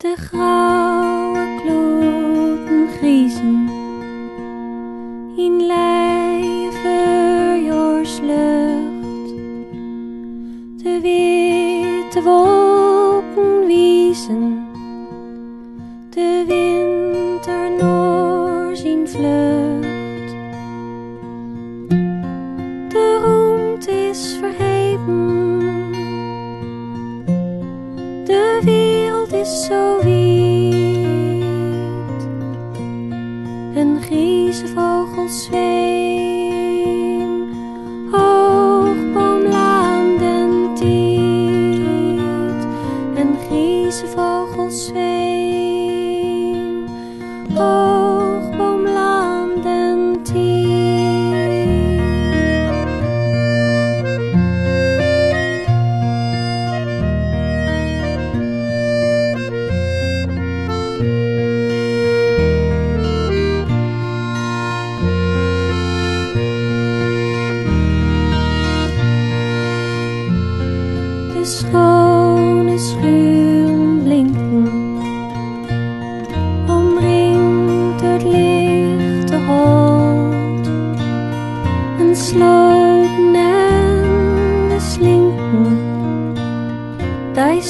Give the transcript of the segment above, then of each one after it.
De grauwe kloten griezen in verjaarslucht. De witte wolken wiezen, de winter noor zien vlucht. De roemd is verheven, griezenvogel zweem, schone schuren blinken, omringd door het lichte hout. Een sloten en de slinken, die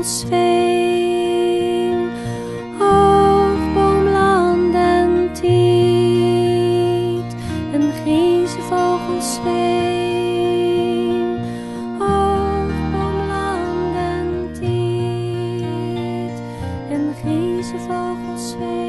ons en tiet, en Grieze vogels veen, hoogboomland en tiet, en Grieze vogels.